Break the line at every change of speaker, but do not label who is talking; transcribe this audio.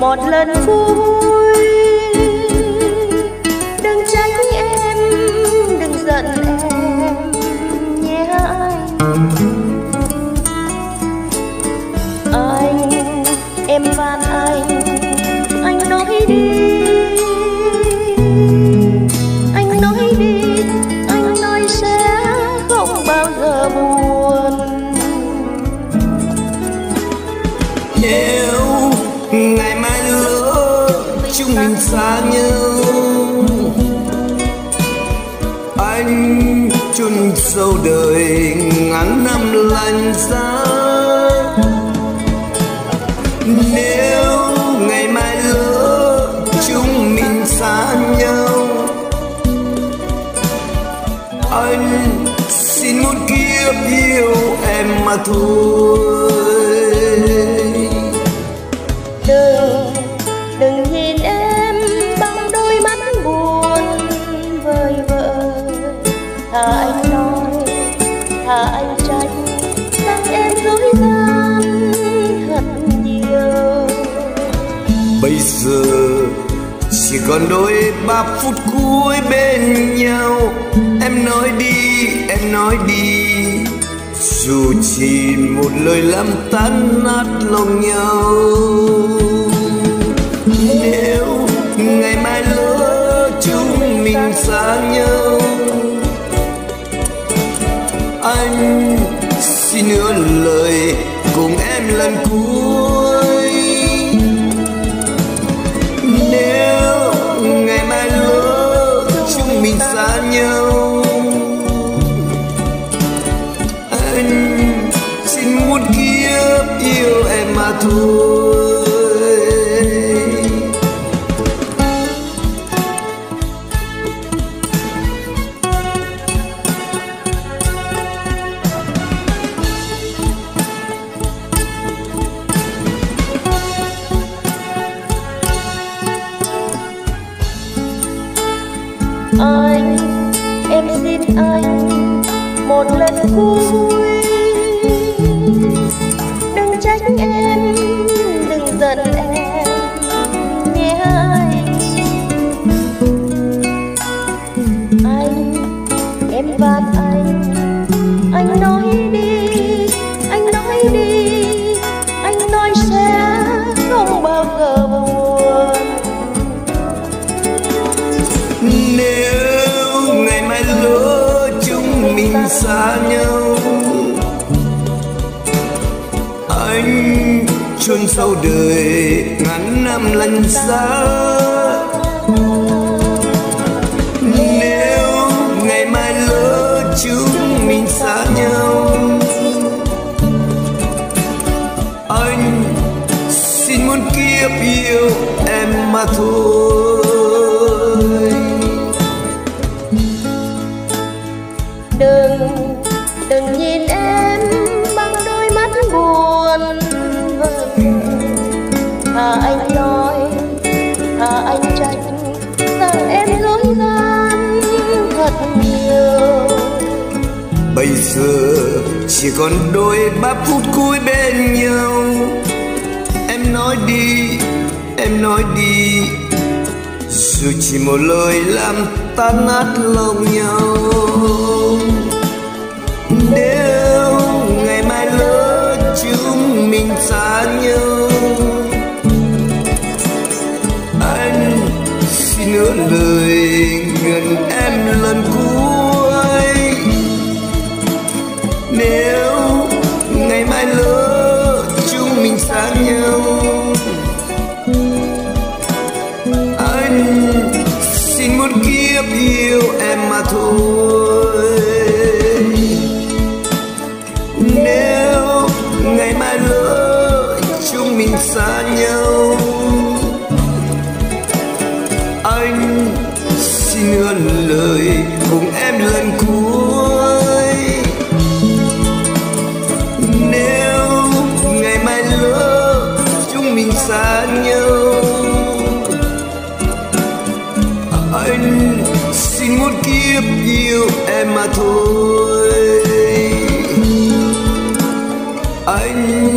một lần vui. Đừng trách em đừng giận em nhé anh. Anh em van
chúng mình xa nhau. Anh chôn sâu đời ngàn năm lành giá. Nếu ngày mai lỡ chúng mình xa nhau, anh xin một kiếp yêu em mà thôi.
Đừng đừng nhìn em thà anh nói thà anh trách rằng em dối gian, thật nhiều.
Bây giờ chỉ còn đôi ba phút cuối bên nhau. Em nói đi, em nói đi. Dù chỉ một lời làm tan nát lòng nhau. Nếu ngày mai lỡ chúng mình xa nhau lần cuối. Nếu ngày mai lỡ chúng mình xa nhau, anh xin một kiếp yêu em mà thôi.
Anh, em xin anh một lần cuối đừng trách em, đừng giận em, nhé anh. Anh, em van anh. Anh nói đi, anh nói đi. Anh nói sẽ không bao giờ buồn
mình xa nhau. Anh chôn sâu đời ngàn năm lạnh giá nếu ngày mai lỡ chúng mình xa nhau, anh xin muốn kiếp yêu em mà thôi.
Thà anh nói thà anh trách rằng em dối gian thật nhiều.
Bây giờ chỉ còn đôi ba phút cuối bên nhau. Em nói đi, em nói đi. Dù chỉ một lời làm tan nát lòng nhau. Nửa lời gần em lần cuối. Nếu nhau anh xin một kiếp yêu em mà thôi. Anh